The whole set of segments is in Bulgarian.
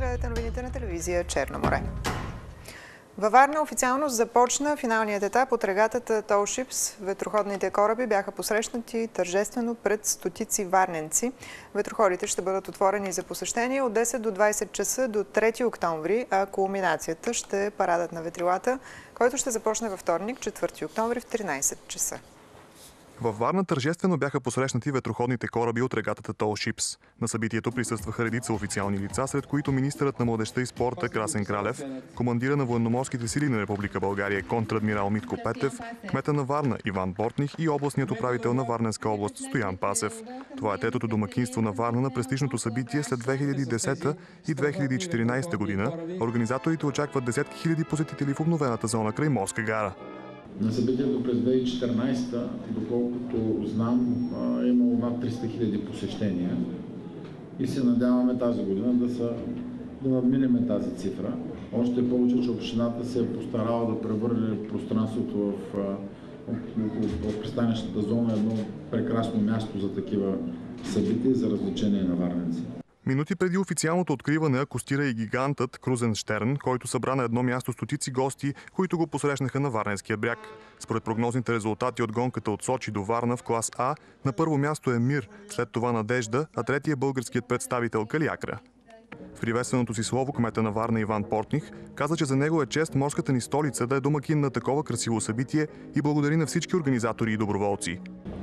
Гледате новините на телевизия Черно море. Във Варна официално започна финалният етап от регатата Толшипс. Ветроходните кораби бяха посрещнати тържествено пред стотици варненци. Ветроходите ще бъдат отворени за посещение от 10 до 20 часа до 3 октомври, а кулминацията ще е парадът на ветрилата, който ще започне във вторник, 4 октомври в 13 часа. Във Варна тържествено бяха посрещнати ветроходните кораби от регатата Тол Шипс. На събитието присъстваха редица официални лица, сред които министърът на младеща и спорта Красен Кралев, командира на военноморските сили на Република България контрадмирал Митко Петев, кмета на Варна Иван Бортних и областният управител на Варненска област Стоян Пасев. Това е третото домакинство на Варна на престижното събитие след 2010 и 2014 година. Организаторите очакват десетки хиляди посетители в обновената зона край Морска гара. На събитието през 2014, доколкото знам, е имало над 300 хиляди посещения и се надяваме тази година да, са, да надминеме тази цифра. Още повече, че общината се е постарала да превърне пространството в, в, в пристанищната зона едно прекрасно място за такива събития за развлечение на варненци. Минути преди официалното откриване акустира и гигантът Крузен Штерн, който събра на едно място стотици гости, които го посрещнаха на Варненския бряг. Според прогнозните резултати от гонката от Сочи до Варна в клас А, на първо място е Мир, след това Надежда, а третия е българският представител Калиакра. В приветственото си слово кмета на Варна Иван Портних каза, че за него е чест морската ни столица да е домакин на такова красиво събитие и благодари на всички организатори и доброволци.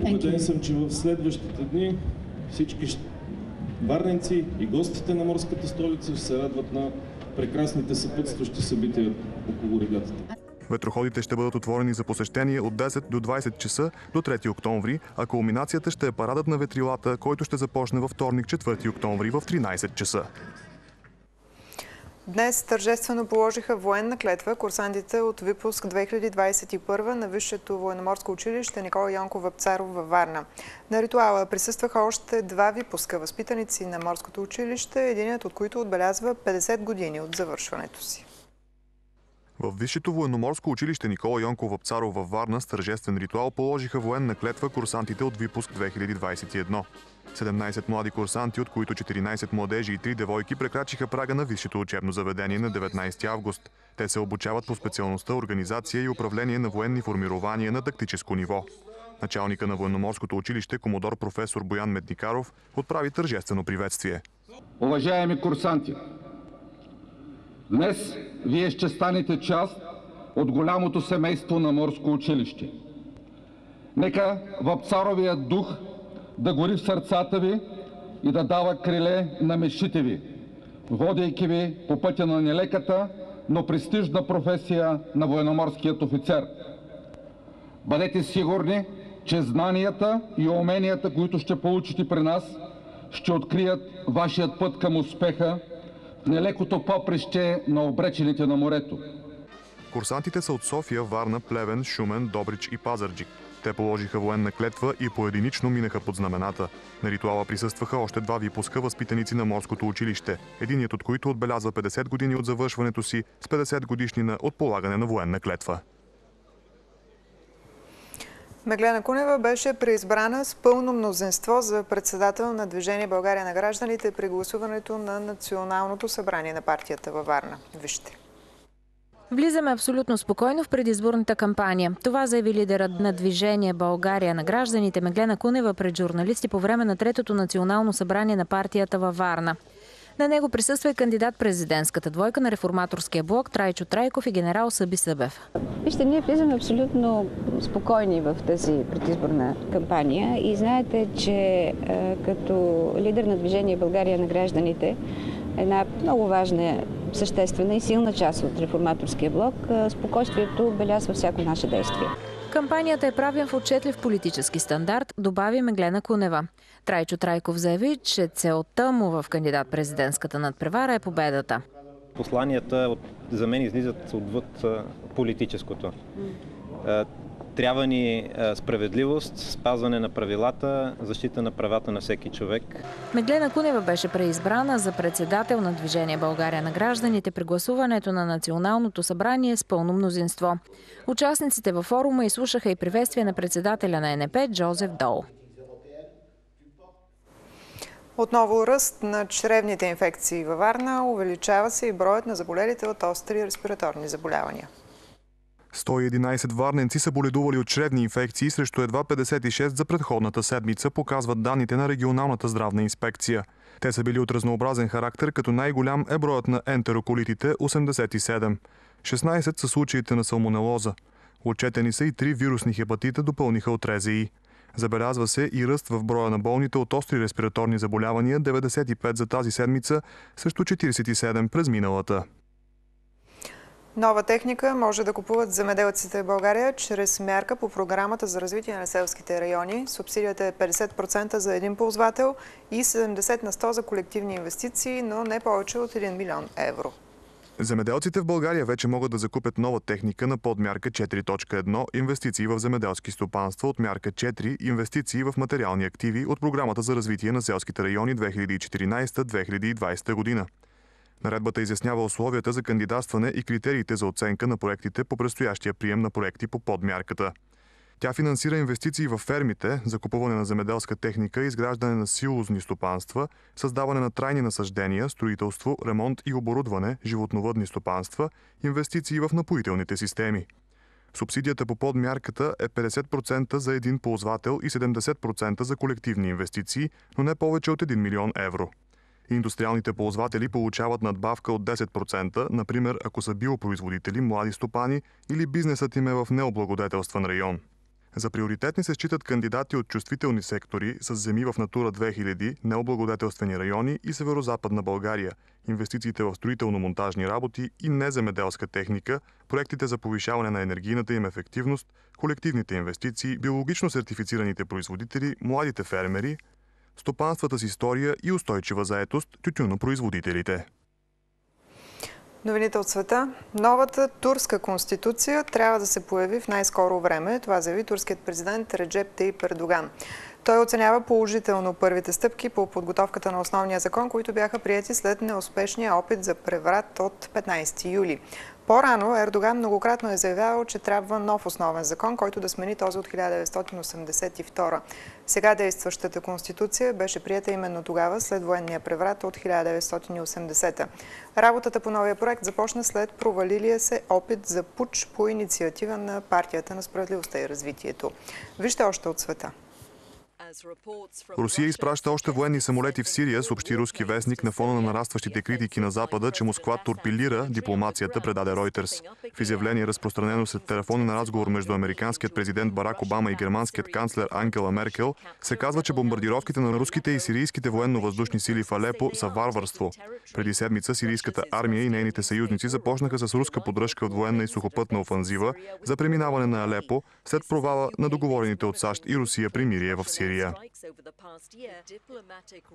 Убеден съм, че в следващите дни всички варненци и гостите на морската столица се радват на прекрасните съпътстващи събития около регатата. Ветроходите ще бъдат отворени за посещение от 10 до 20 часа до 3 октомври, а кулминацията ще е парадът на ветрилата, който ще започне във вторник 4 октомври в 13 часа. Днес тържествено положиха военна клетва курсантите от выпуск 2021 на Висшето военноморско училище Никола Йонков Вапцаров във Варна. На ритуала присъстваха още два випуска възпитаници на морското училище, единият от които отбелязва 50 години от завършването си. В Висшето военноморско училище Никола Йонков Вапцаров във Варна с тържествен ритуал положиха военна клетва курсантите от Випуск 2021. 17 млади курсанти, от които 14 младежи и 3 девойки прекрачиха прага на висшето учебно заведение на 19 август. Те се обучават по специалността Организация и управление на военни формирования на тактическо ниво. Началника на военноморското училище, комодор професор Боян Медникаров, отправи тържествено приветствие. Уважаеми курсанти, днес вие ще станете част от голямото семейство на морско училище. Нека Вапцаровият дух да гори в сърцата ви и да дава криле на мечтите ви, водейки ви по пътя на нелеката, но престижна професия на военноморският офицер. Бъдете сигурни, че знанията и уменията, които ще получите при нас, ще открият вашият път към успеха нелекото поприще на обречените на морето. Курсантите са от София, Варна, Плевен, Шумен, Добрич и Пазарджик. Те положиха военна клетва и поединично минаха под знамената. На ритуала присъстваха още два випуска възпитаници на морското училище, единият от които отбелязва 50 години от завършването си с 50 годишнина от полагане на военна клетва. Меглена Кунева беше преизбрана с пълно мнозинство за председател на Движение България на гражданите при гласуването на Националното събрание на партията във Варна. Вижте. Влизаме абсолютно спокойно в предизборната кампания. Това заяви лидерът на Движение България на гражданите Меглена Кунева пред журналисти по време на третото национално събрание на партията във Варна. На него присъства и кандидат президентската двойка на реформаторския блок Трайчо Трайков и генерал Съби Събев. Вижте, ние влизаме абсолютно спокойни в тази предизборна кампания и знаете, че е, като лидер на Движение България на гражданите една много важна, съществена и силна част от реформаторския блок, спокойствието белязва всяко наше действие. Кампанията е правен в отчетлив политически стандарт, добави Меглена Кунева. Трайчо Трайков заяви, че целта му в кандидат-президентската надпревара е победата. Посланията за мен излизат отвъд политическото. Трябва ни справедливост, спазване на правилата, защита на правата на всеки човек. Меглена Кунева беше преизбрана за председател на Движение България на гражданите при гласуването на Националното събрание с пълно мнозинство. Участниците във форума изслушаха и приветствие на председателя на НП Джозеф Дол. Отново ръст на чревните инфекции във Варна, увеличава се и броят на заболелите от остри респираторни заболявания. 111 варненци са боледували от чревни инфекции срещу едва 56 за предходната седмица, показват данните на регионалната здравна инспекция. Те са били от разнообразен характер, като най-голям е броят на ентероколитите – 87. 16 са случаите на салмонелоза. Отчетени са и три вирусни хепатита, допълниха от РЗИ. Забелязва се и ръст в броя на болните от остри респираторни заболявания 95 за тази седмица, срещу 47 през миналата. Нова техника може да купуват земеделците в България чрез мярка по програмата за развитие на селските райони. Субсидията е 50% за един ползвател и 70 на 100 за колективни инвестиции, но не повече от 1 милион евро. Земеделците в България вече могат да закупят нова техника на подмярка 4.1 инвестиции в земеделски стопанства от мярка 4 инвестиции в материални активи от програмата за развитие на селските райони 2014-2020 година. Наредбата изяснява условията за кандидатстване и критериите за оценка на проектите по предстоящия прием на проекти по подмярката. Тя финансира инвестиции в фермите, закупуване на земеделска техника, изграждане на силозни стопанства, създаване на трайни насъждения, строителство, ремонт и оборудване, животновъдни стопанства, инвестиции в напоителните системи. Субсидията по подмярката е 50% за един ползвател и 70% за колективни инвестиции, но не повече от 1 милион евро. Индустриалните ползватели получават надбавка от 10%, например ако са биопроизводители, млади стопани или бизнесът им е в необлагодетелстван район. За приоритетни се считат кандидати от чувствителни сектори с земи в Натура 2000, необлагодетелствени райони и северо-западна България, инвестициите в строително-монтажни работи и неземеделска техника, проектите за повишаване на енергийната им ефективност, колективните инвестиции, биологично сертифицираните производители, младите фермери, стопанствата с история и устойчива заетост, тютюнопроизводителите. Новините от света. Новата турска конституция трябва да се появи в най-скоро време. Това заяви турският президент Реджеп Тейп Ердоган. Той оценява положително първите стъпки по подготовката на основния закон, които бяха прияти след неуспешния опит за преврат от 15 юли. По-рано Ердоган многократно е заявявал, че трябва нов основен закон, който да смени този от 1982. Сега действащата конституция беше прията именно тогава, след военния преврат от 1980. Работата по новия проект започна след провалилия се опит за пуч по инициатива на партията на справедливостта и развитието. Вижте още от света. Русия изпраща още военни самолети в Сирия, съобщи руски вестник на фона на нарастващите критики на Запада, че Москва торпилира дипломацията, предаде Ройтерс. В изявление, разпространено след телефонен разговор между американският президент Барак Обама и германският канцлер Ангела Меркел, се казва, че бомбардировките на руските и сирийските военно-въздушни сили в Алепо са варварство. Преди седмица сирийската армия и нейните съюзници започнаха с руска поддръжка от военна и сухопътна офанзива за преминаване на Алепо след провала на договорените от САЩ и Русия примирие в Сирия. Сирия.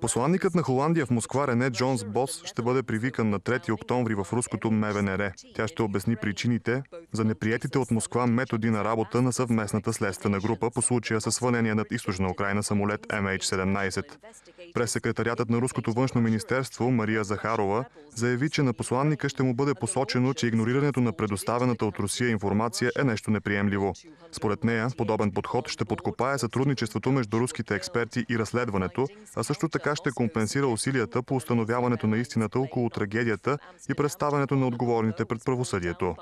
Посланникът на Холандия в Москва Рене Джонс Бос ще бъде привикан на 3 октомври в руското МВНР. Тя ще обясни причините за неприятите от Москва методи на работа на съвместната следствена група по случая със сваления над източна Украина самолет MH17. През секретариатът на Руското външно министерство Мария Захарова заяви, че на посланника ще му бъде посочено, че игнорирането на предоставената от Русия информация е нещо неприемливо. Според нея, подобен подход ще подкопае сътрудничеството между руските експерти и разследването, а също така ще компенсира усилията по установяването на истината около трагедията и представянето на отговорните пред правосъдието.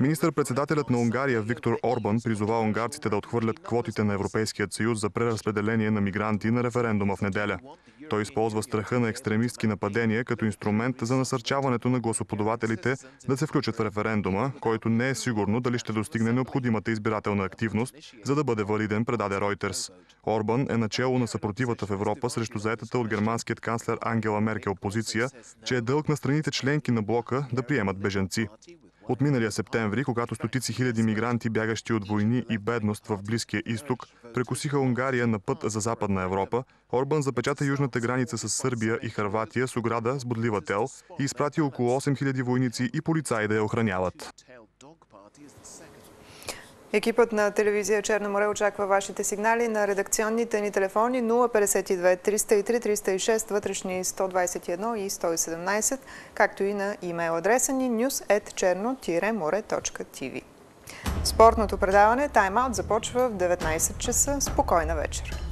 Министър-председателят на Унгария Виктор Орбан призова унгарците да отхвърлят квотите на Европейският съюз за преразпределение на мигранти на референдума в неделя. Той използва страха на екстремистски нападения като инструмент за насърчаването на гласоподавателите да се включат в референдума, който не е сигурно дали ще достигне необходимата избирателна активност, за да бъде валиден, предаде Ройтерс. Орбан е начало на съпротивата в Европа срещу заетата от германският канцлер Ангела Меркел позиция, че е дълг на страните членки на блока да приемат беженци. От миналия септември, когато стотици хиляди мигранти, бягащи от войни и бедност в Близкия изток, прекусиха Унгария на път за Западна Европа, Орбан запечата южната граница с Сърбия и Харватия с ограда с бодлива тел и изпрати около 8000 войници и полицаи да я охраняват. Екипът на телевизия Черно море очаква вашите сигнали на редакционните ни телефони 052 303 306 вътрешни 121 и 117, както и на имейл адреса ни news.черно-море.tv. Спортното предаване Тайм-аут започва в 19 часа. Спокойна вечер!